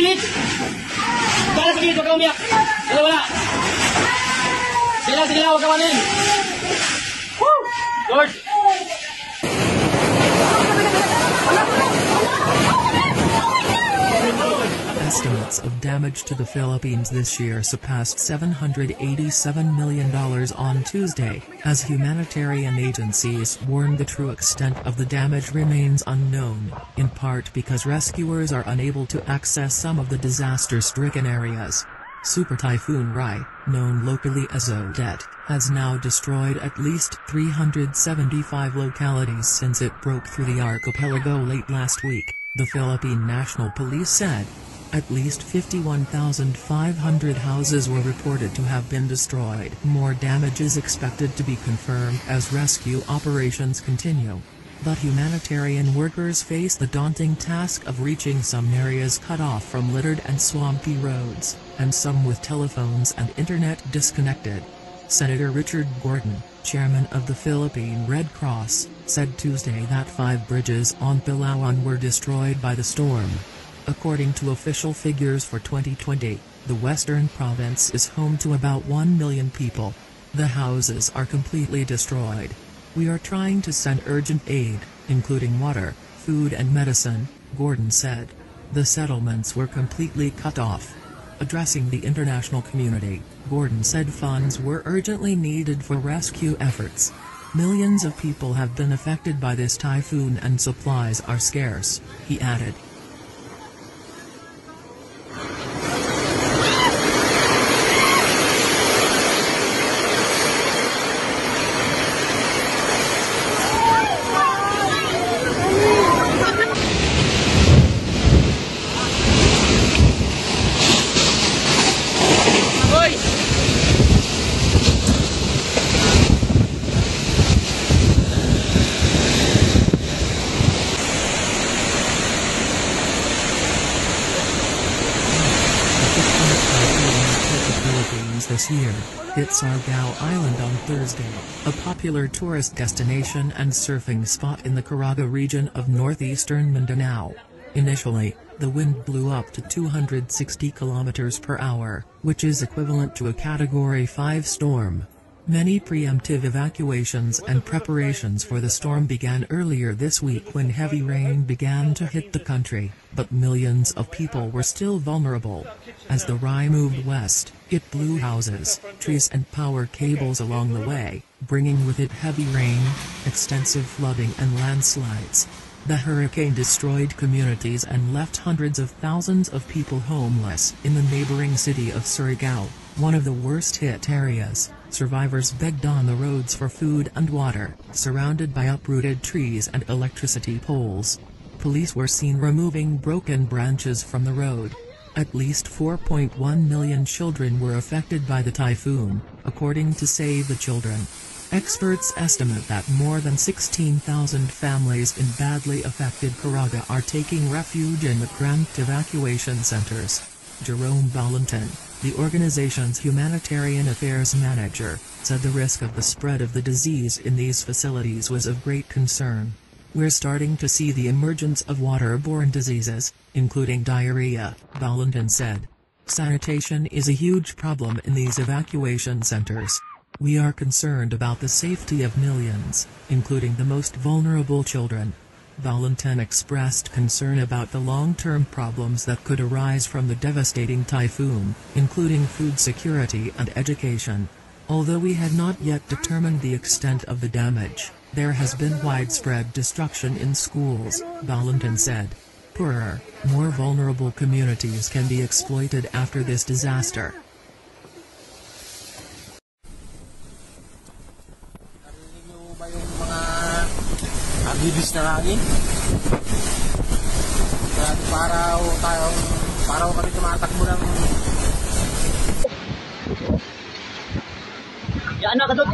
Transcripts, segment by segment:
gilid. Dala sa gilid, huwag kang umiyak. Wala, wala. Sige lang, sige lang, huwag kang manin. Woo! George! Estimates of damage to the Philippines this year surpassed $787 million on Tuesday, as humanitarian agencies warn the true extent of the damage remains unknown, in part because rescuers are unable to access some of the disaster-stricken areas. Super Typhoon Rai, known locally as Odette, has now destroyed at least 375 localities since it broke through the archipelago late last week, the Philippine National Police said. At least 51,500 houses were reported to have been destroyed. More damage is expected to be confirmed as rescue operations continue. But humanitarian workers face the daunting task of reaching some areas cut off from littered and swampy roads, and some with telephones and internet disconnected. Senator Richard Gordon, chairman of the Philippine Red Cross, said Tuesday that five bridges on Palawan were destroyed by the storm. According to official figures for 2020, the western province is home to about 1 million people. The houses are completely destroyed. We are trying to send urgent aid, including water, food and medicine, Gordon said. The settlements were completely cut off. Addressing the international community, Gordon said funds were urgently needed for rescue efforts. Millions of people have been affected by this typhoon and supplies are scarce, he added. Hoy! the This year, hit Siargao Island on Thursday, a popular tourist destination and surfing spot in the Caraga region of northeastern Mindanao. Initially, the wind blew up to 260 kilometers per hour, which is equivalent to a Category 5 storm. Many preemptive evacuations and preparations for the storm began earlier this week when heavy rain began to hit the country, but millions of people were still vulnerable. As the Rai moved west, it blew houses, trees and power cables along the way, bringing with it heavy rain, extensive flooding and landslides. The hurricane destroyed communities and left hundreds of thousands of people homeless in the neighboring city of Surigao, one of the worst hit areas. Survivors begged on the roads for food and water, surrounded by uprooted trees and electricity poles. Police were seen removing broken branches from the road. At least 4.1 million children were affected by the typhoon, according to Save the Children. Experts estimate that more than 16,000 families in badly affected Caraga are taking refuge in the cramped evacuation centers. Jerome Valentin, the organization's humanitarian affairs manager, said the risk of the spread of the disease in these facilities was of great concern. We're starting to see the emergence of waterborne diseases, including diarrhea, Valentin said. Sanitation is a huge problem in these evacuation centers. We are concerned about the safety of millions, including the most vulnerable children. Valentin expressed concern about the long-term problems that could arise from the devastating typhoon, including food security and education. Although we had not yet determined the extent of the damage, there has been widespread destruction in schools, Valentin said. Poorer, more vulnerable communities can be exploited after this disaster. bibis na lagi. Kaya paraw tayong, paraw kami tumatakbo ng Yan ano, na kadot.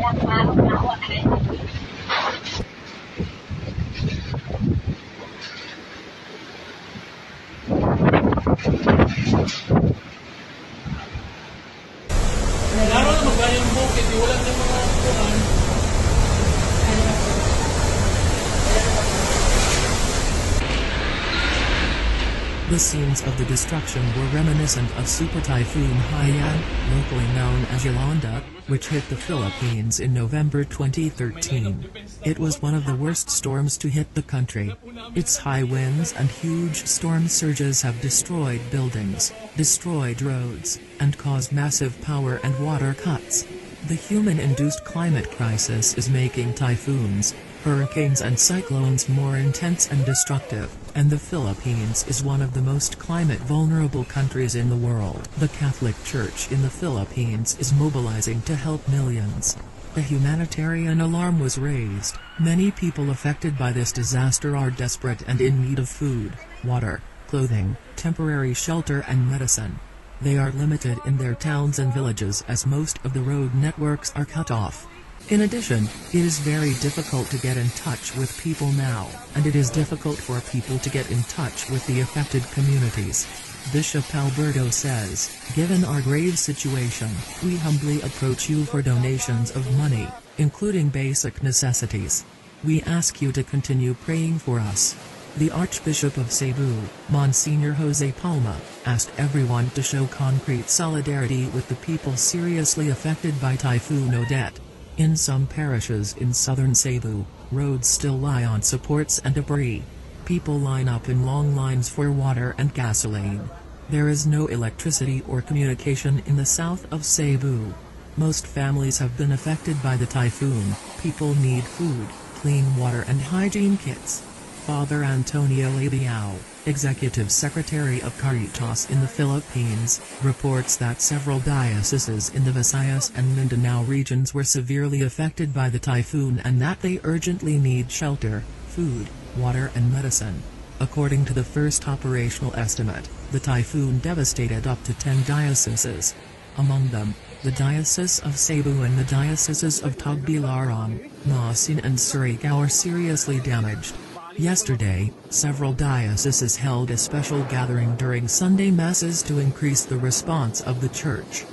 The scenes of the destruction were reminiscent of Super Typhoon Haiyan, locally known as Yolanda, which hit the Philippines in November 2013. It was one of the worst storms to hit the country. Its high winds and huge storm surges have destroyed buildings, destroyed roads, and caused massive power and water cuts. The human-induced climate crisis is making typhoons, hurricanes and cyclones more intense and destructive, and the Philippines is one of the most climate vulnerable countries in the world. The Catholic Church in the Philippines is mobilizing to help millions. A humanitarian alarm was raised. Many people affected by this disaster are desperate and in need of food, water, clothing, temporary shelter and medicine. They are limited in their towns and villages as most of the road networks are cut off. In addition, it is very difficult to get in touch with people now, and it is difficult for people to get in touch with the affected communities. Bishop Alberto says, Given our grave situation, we humbly approach you for donations of money, including basic necessities. We ask you to continue praying for us. The Archbishop of Cebu, Monsignor Jose Palma, asked everyone to show concrete solidarity with the people seriously affected by Typhoon Odette. In some parishes in southern Cebu, roads still lie on supports and debris. People line up in long lines for water and gasoline. There is no electricity or communication in the south of Cebu. Most families have been affected by the typhoon. People need food, clean water and hygiene kits. Father Antonio Labiao, Executive Secretary of Caritas in the Philippines, reports that several dioceses in the Visayas and Mindanao regions were severely affected by the typhoon and that they urgently need shelter, food, water and medicine. According to the first operational estimate, the typhoon devastated up to 10 dioceses. Among them, the Diocese of Cebu and the Dioceses of Tagbilaran, Maasin and Surigao are seriously damaged. Yesterday, several dioceses held a special gathering during Sunday Masses to increase the response of the church.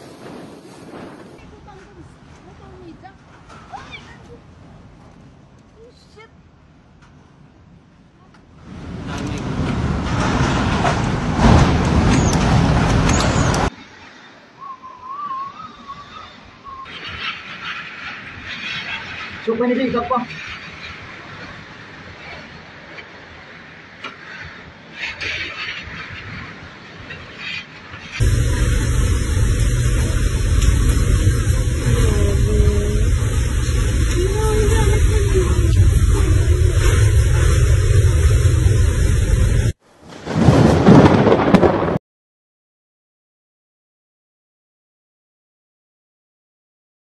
So, pwede ba pa?